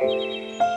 Música